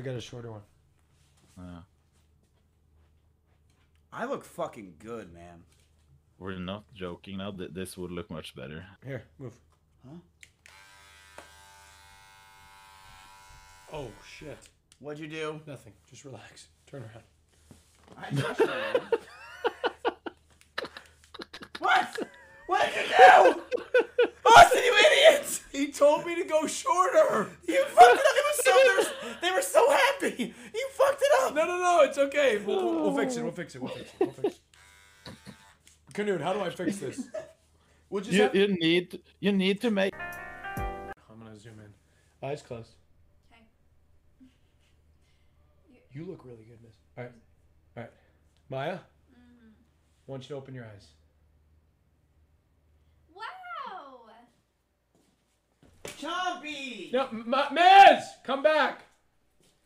I got a shorter one. Yeah. I look fucking good, man. We're not joking now. Th- this would look much better. Here, move. Huh? Oh shit. What'd you do? Nothing. Just relax. Turn around. I touched what? What did you do? Austin, you idiots! He told me to go shorter. You fucked it up. It was so, they, were, they were so happy. You fucked it up. No, no, no. It's okay. We'll, we'll, we'll fix it. We'll fix it. We'll fix it. We'll fix it. Canute, how do I fix this? We'll just You, have- you need you need to make I'm gonna zoom in. Eyes closed. Okay. You look really good, miss. All right. All right. Maya, I want you to open your eyes. Wow. Chompy! No, M- M- Miz! Come back!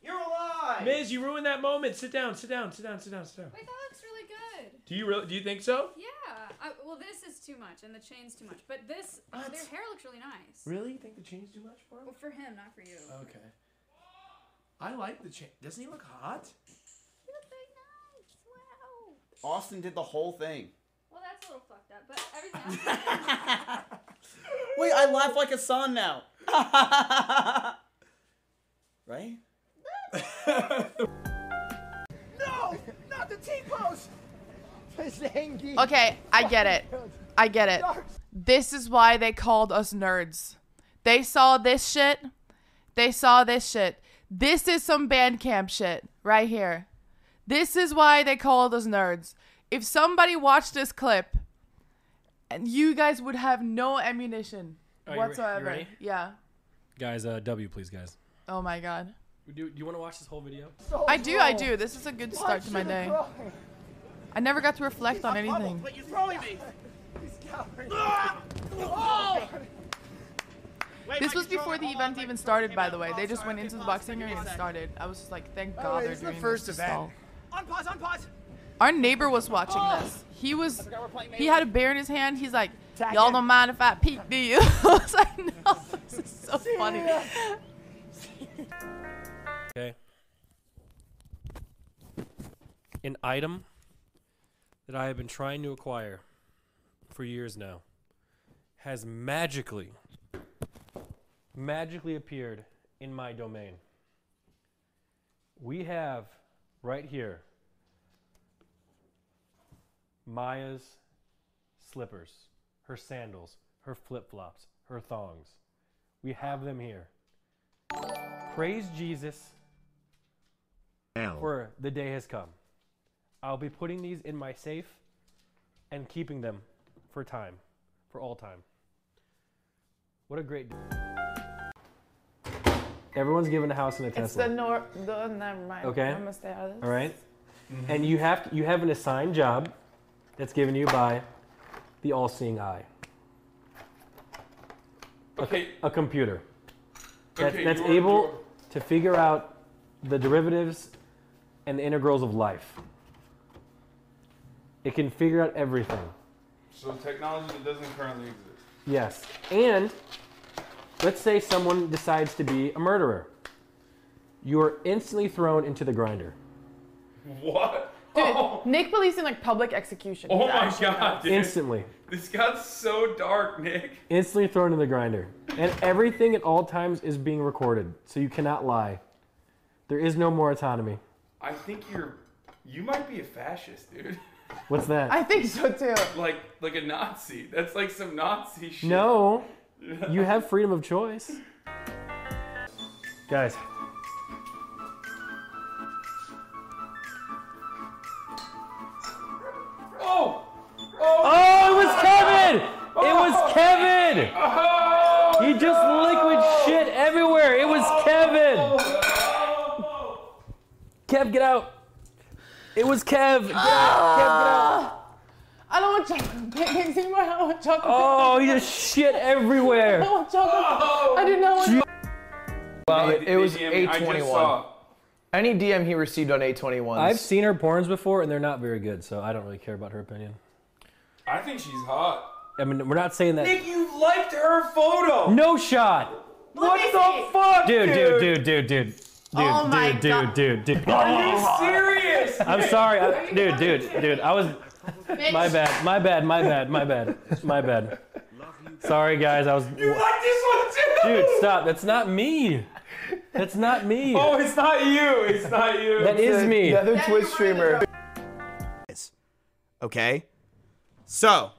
You're alive! Miz, you ruined that moment. Sit down, sit down, sit down, sit down, sit down. Wait, that looks really good. Do you really do you think so? Yeah. I, well, this is too much, and the chain's too much. But this, oh, What? their hair looks really nice. Really? You think the chain's too much for him? Well, for him, not for you. Okay. I like the chain. Doesn't he look hot? You look very nice. Wow. Austin did the whole thing. Well, that's a little fucked up, but everything else. Wait, I laugh like a son now. right? No! Not the T-pose! Okay, I get it. I get it. This is why they called us nerds. They saw this shit. They saw this shit. This is some Bandcamp shit right here. This is why they called us nerds. If somebody watched this clip, and you guys would have no ammunition Are you re- you whatsoever. ready? Yeah. Guys, uh, W, please, guys. Oh my god. Do, do you want to watch this whole video? I do, I do. This is a good start to my day. I never got to reflect on anything. But you're throwing me. Wait, This was before the event even started, by the way. Oh, They just went into the boxing Give ring and started. I was just like, thank God they're this is the first this event. stall. Unpause, unpause! Our neighbor was watching this. He was, forgot we're playing he had a bear in his hand. He's like, y'all don't mind if I peek, do you? I was like, no, this is so funny. Okay. An item that I have been trying to acquire for years now has magically, magically appeared in my domain. We have right here Maya's slippers, her sandals, her flip flops, her thongs. We have them here. Praise Jesus for the day has come. I'll be putting these in my safe and keeping them for time, for all time. What a great day. Everyone's given a house and a It's Tesla. the nor, the, never mind. Okay. I'm gonna stay out of this. All right? Mm-hmm. And you have you have an assigned job that's given you by the all-seeing eye. Okay. A computer. That's, Okay, that's you're- able you're- to figure out the derivatives and the integrals of life. It can figure out everything. So technology that doesn't currently exist. Yes. And let's say someone decides to be a murderer. You are instantly thrown into the grinder. What? Dude, Oh, Nick believes in like public execution. oh He's my actually god, dude. Instantly. This got so dark, Nick. Instantly thrown in the grinder. And everything at all times is being recorded. So you cannot lie. There is no more autonomy. I think you're. You might be a fascist, dude. What's that? I think so too. Like, like a Nazi. That's like some Nazi shit. no. You have freedom of choice. Guys. Kev, get out. It was Kev. Get out. Kev, get out. Ah! I don't want chocolate pancakes anymore. Oh, I don't want chocolate. Oh, he just shit I everywhere. don't want chocolate. I did not want. Well, it, it was DM me. 821. Any DM he received on 821. I've seen her porns before, and they're not very good, so I don't really care about her opinion. I think she's hot. I mean, we're not saying that. Nick, you liked her photo. No shot. What the fuck, Dude, dude, dude, dude, dude. Oh my dude, God. dude, dude, dude. Are you serious? I'm sorry, I, dude, dude, dude. I was. My bad, my bad, my bad, my bad, my bad. Sorry, guys. I was. You like this one too? Dude, stop. That's not me. That's not me. Oh, it's not you. It's not you. that is me. The other Twitch streamer. Okay? So,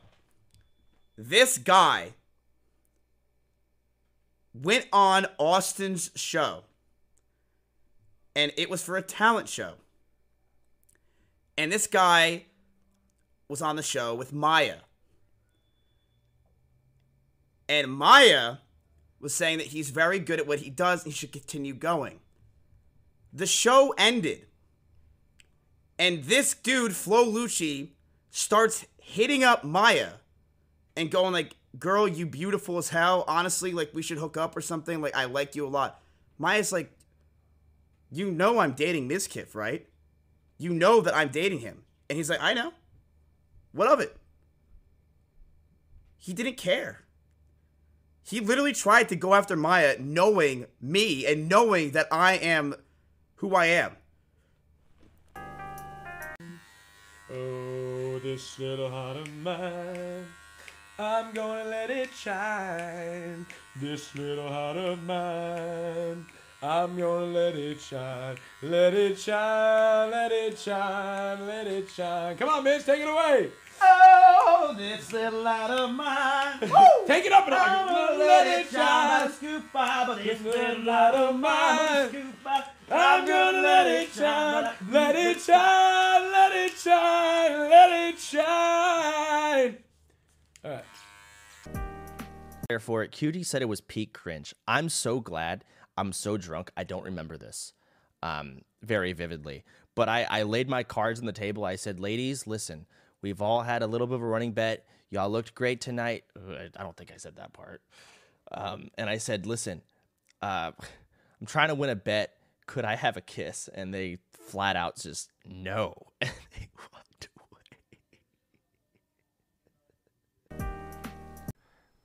this guy went on Austin's show, and it was for a talent show. And this guy was on the show with Maya. And Maya was saying that he's very good at what he does and he should continue going. The show ended. And this dude, Flo Lucci, starts hitting up Maya and going like, "Girl, you beautiful as hell. Honestly, like we should hook up or something. Like I like you a lot." Maya's like, "You know I'm dating Mizkif, right? You know that I'm dating him." And he's like, "I know. What of it?" He didn't care. He literally tried to go after Maya knowing me and knowing that I am who I am. Oh, this little heart of mine. I'm gonna let it shine. This little heart of mine. I'm gonna let it shine. Let it shine. Let it shine. Let it shine. Come on, Mitch, take it away. Oh, this little light of mine. Take it up and I'm gonna let it shine. Scoop by, but This this little little light light of of mine. mine. Scoop by. I'm gonna let it shine. Let it shine. Let it shine. Let it shine. All right. there for it. Cutie said it was peak cringe. I'm so glad. I'm so drunk. I don't remember this um, very vividly. But I, I laid my cards on the table. I said, ladies, listen, we've all had a little bit of a running bet. Y'all looked great tonight. I don't think I said that part. Um, and I said, listen, uh, I'm trying to win a bet. Could I have a kiss? And they flat out just no. And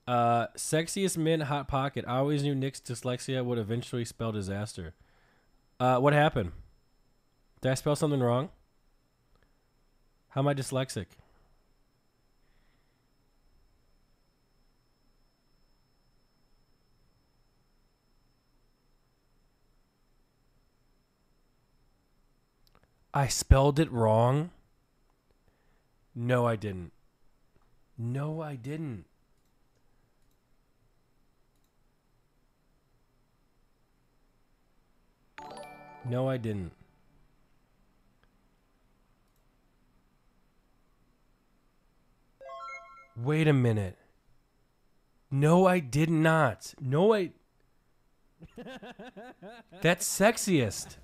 Uh, sexiest men hot pocket. I always knew Nick's dyslexia would eventually spell disaster. Uh, what happened? Did I spell something wrong? How am I dyslexic? I spelled it wrong? No, I didn't. No, I didn't. No, I didn't. Wait a minute. No, I did not. No, I. That's sexiest.